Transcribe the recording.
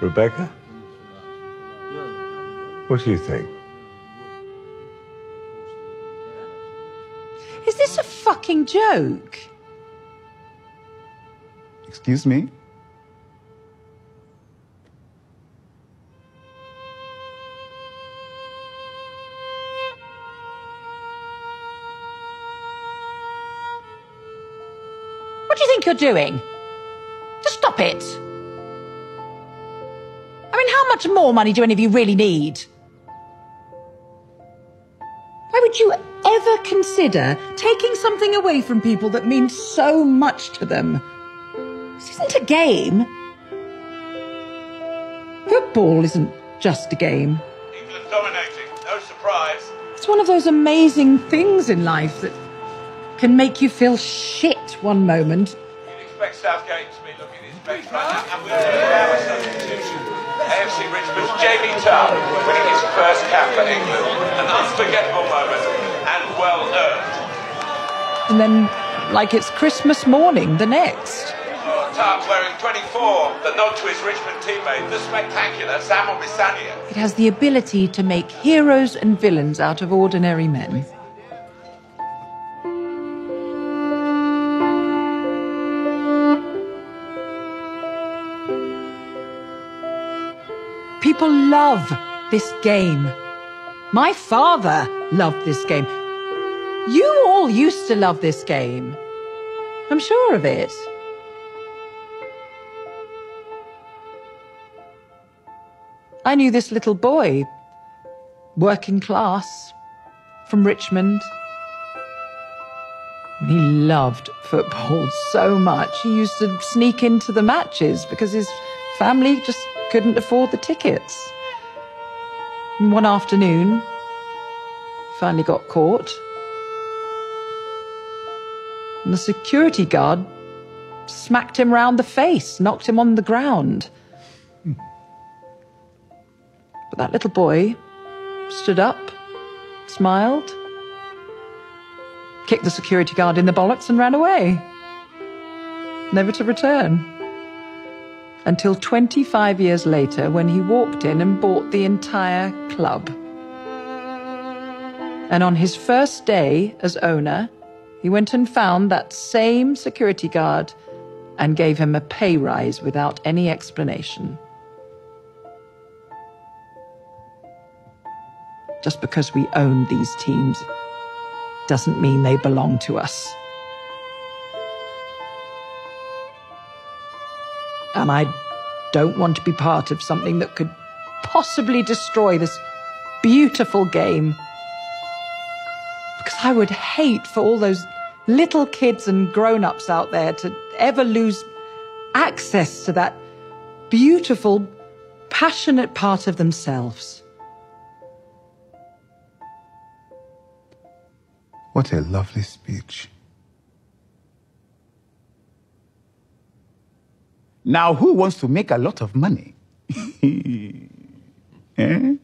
Rebecca? What do you think? Is this a fucking joke? Excuse me? What do you think you're doing? Just stop it. I mean, how much more money do any of you really need? Why would you ever consider taking something away from people that means so much to them? This isn't a game. Football isn't just a game. England dominating, no surprise. It's one of those amazing things in life that can make you feel shit one moment. You'd expect Southgate to be looking at his bench right now, and we're going to have a substitution. AFC Richmond's Jamie Tartt winning his first cap for England. An unforgettable moment and well earned. And then, like it's Christmas morning the next. Tartt wearing 24, the nod to his Richmond teammate, the spectacular Samuel Obisanya. It has the ability to make heroes and villains out of ordinary men. People love this game. My father loved this game. You all used to love this game. I'm sure of it. I knew this little boy, working class, from Richmond. He loved football so much. He used to sneak into the matches because his family just couldn't afford the tickets. One afternoon, finally got caught. And the security guard smacked him round the face, knocked him on the ground. But that little boy stood up, smiled, kicked the security guard in the bollocks and ran away. Never to return. Until 25 years later, when he walked in and bought the entire club. And on his first day as owner, he went and found that same security guard and gave him a pay rise without any explanation. Just because we own these teams doesn't mean they belong to us. And I don't want to be part of something that could possibly destroy this beautiful game. Because I would hate for all those little kids and grown ups out there to ever lose access to that beautiful, passionate part of themselves. What a lovely speech. Now, who wants to make a lot of money? eh?